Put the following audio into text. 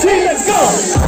team, let's go!